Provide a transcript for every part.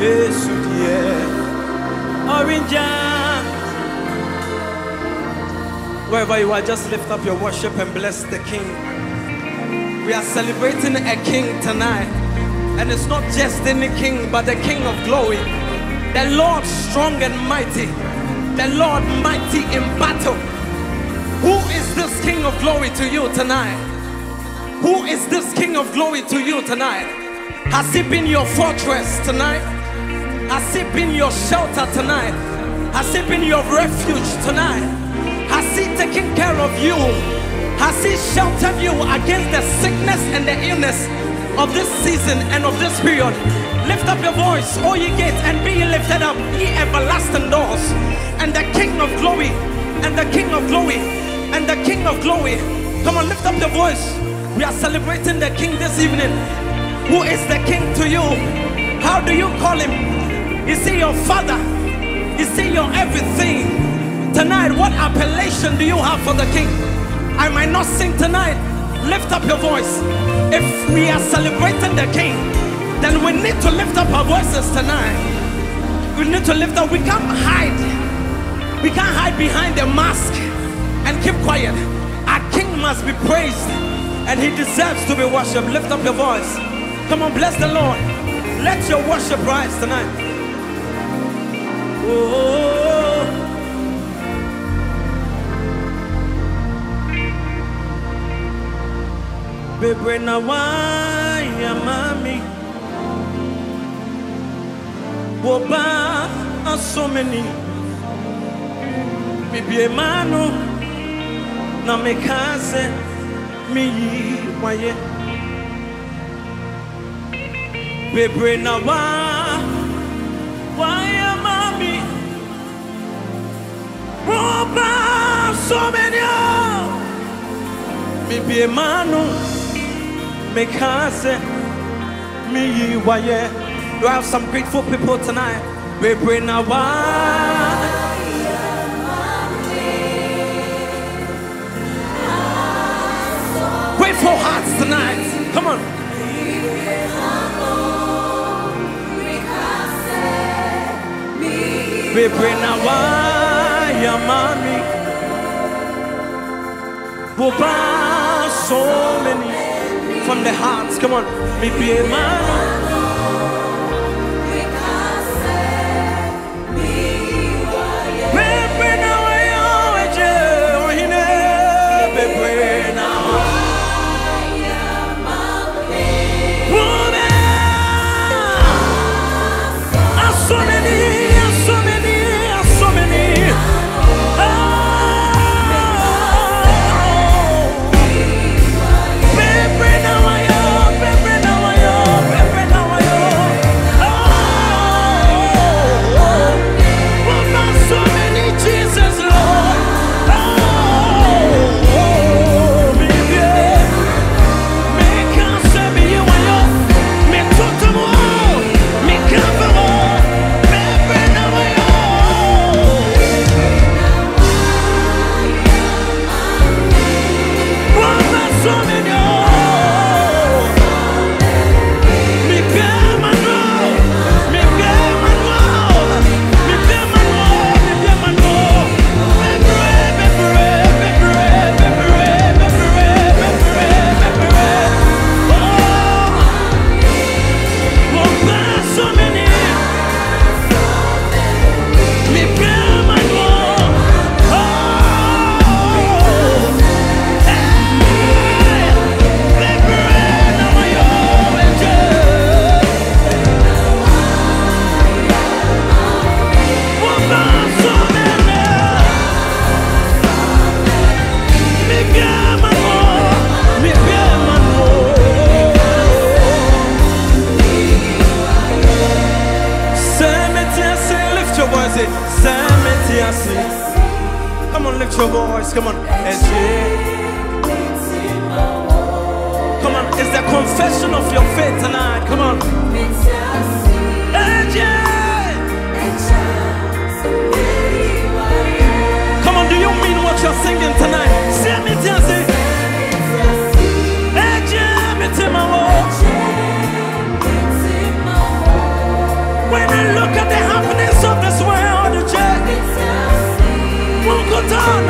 Yesu Wherever you are, just lift up your worship and bless the King. We are celebrating a King tonight. And it's not just any King, but the King of glory. The Lord strong and mighty. The Lord mighty in battle. Who is this King of glory to you tonight? Who is this King of glory to you tonight? Has he been your fortress tonight? Has he been your shelter tonight? Has he been your refuge tonight? Has he taken care of you? Has he sheltered you against the sickness and the illness of this season and of this period? Lift up your voice, all ye gates, and be lifted up, ye everlasting doors. And the King of glory, and the King of glory, and the King of glory. Come on, lift up your voice. We are celebrating the King this evening. Who is the King to you? How do you call him? Is he your father? Is he your everything? Tonight, what appellation do you have for the King? I might not sing tonight. Lift up your voice. If we are celebrating the King, then we need to lift up our voices tonight. We need to lift up. We can't hide. We can't hide behind the mask keep quiet. Our King must be praised and he deserves to be worshipped. Lift up your voice. Come on, bless the Lord. Let your worship rise tonight. Oh. bebree na waya mami woba asomeni bibie manu na mekase miyi waye. Bebree na wa waya mami. Woba asomeni bibie manu mekase miyi waye. Do I have some grateful people tonight? Bebree na wa grateful hearts tonight come on bebree na wa ya mami Boba so many from the hearts. Come on, me be a man. say, Zemeti, I say. Come on, lift your voice. Come on. Come on, it's the confession of your faith tonight. Come on. Come on, do you mean what you're singing tonight? Zemeti, I say. When I look at the happenings of this world Check. One more.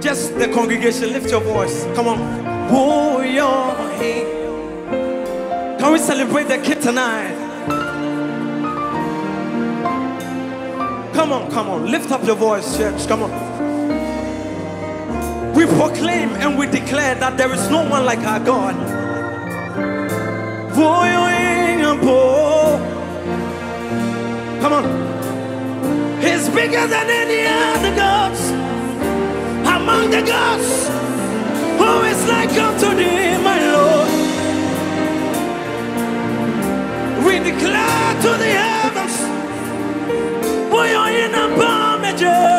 Just the congregation, lift your voice. Come on. Oh, your Can we celebrate the kid tonight? Come on, come on. Lift up your voice, church. Come on. We proclaim and we declare that there is no one like our God. Come on. He's bigger than any other gods. Among the gods, who is like unto thee, my Lord? We declare to the heavens, boy, you're in a bombager.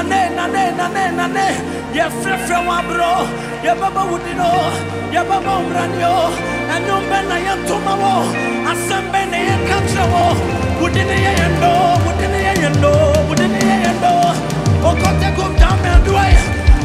Nane, nane, nane, nane. Ye frefre wa bro. Ye baba wudino. Ye baba umranyo. Enyombe na ye tuma wo. Asembe na ye kanche wo. Wudine ye yendo, wudine ye yendo, wudine ye yendo. Okote kum dame adwe.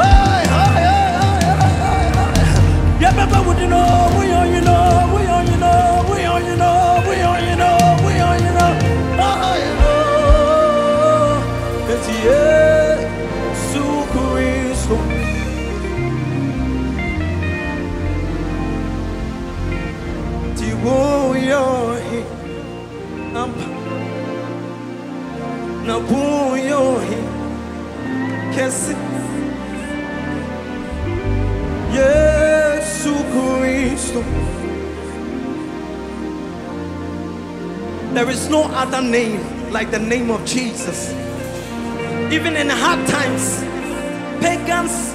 Hey, hey, hey. Yeah, Baba know, we are you know, we are you know, we are you know, we are you know, we are you know. It's yeah, kesi. Yesu. There is no other name like the name of Jesus. Even in hard times, pagans,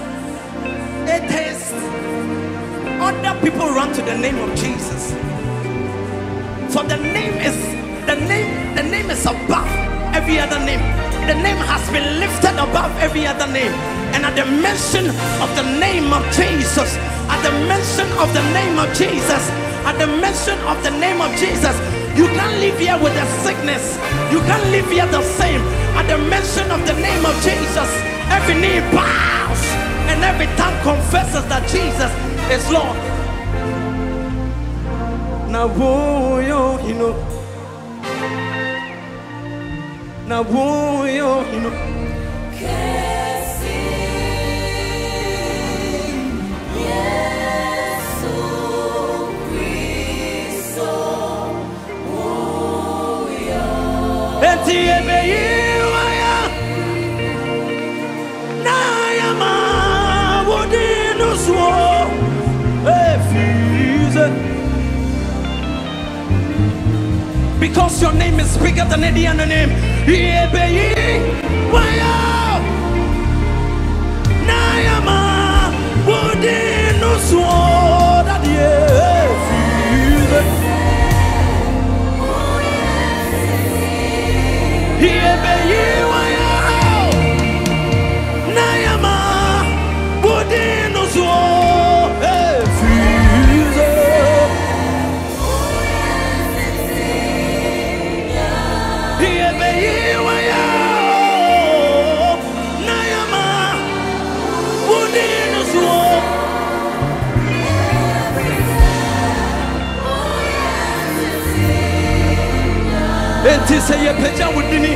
atheists, other people run to the name of Jesus. For the name is the name, the name is above every other name. The name has been lifted above every other name. And at the mention of the name of Jesus, at the mention of the name of Jesus, at the mention of the name of Jesus, you can't live here with a sickness. You can't live here the same. At the mention of the name of Jesus, every knee bows and every tongue confesses that Jesus is Lord. Now, whoa, yo, you know. Now, whoa, yo, you know. Eti ebe yiwa ya na ya ma Because your name is bigger than any other name. 也被遗。Enti sɛ yɛpagya wo dini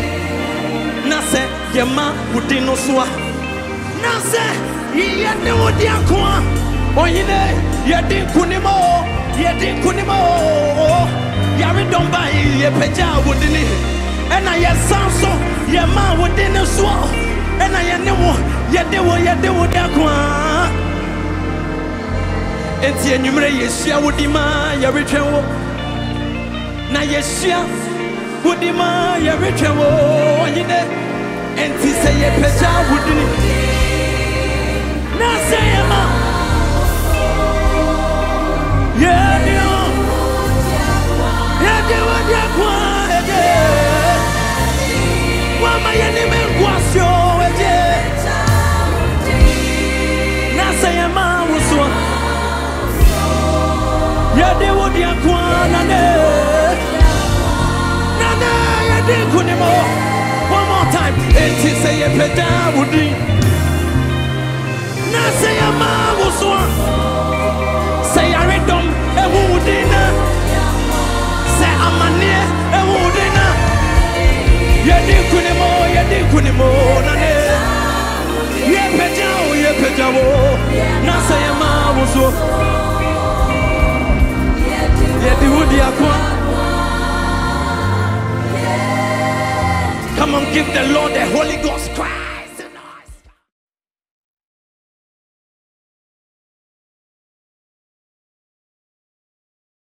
na sɛ yɛma wo din no so a na sɛ yɛne wo de ako a ɔhene yɛde nkonim o yɛde nkonim o yaredɔm ba yɛpagya wo dini ɛna yɛsan so yɛma wo din no so ɛna yɛne wo yɛde wo yɛde wo de ako a enti anwummerɛ yɛhyia wo di ma yɛretwɛn wo na yɛhyia wodi ma yɛretwɛn wo ɔnyine enti sɛ yɛpagya wo sɛ yɛpagya wo din na sɛ yɛma wo soa sɛ yaredɔm ɛwo wo din na sɛ amanneɛ ɛwo wo din na yɛde nkonim o yɛde nkonim o nane yɛpagya wo yɛpagya wo na sɛ yɛma wo so yɛde wo di Come on, give the Lord the Holy Ghost cry.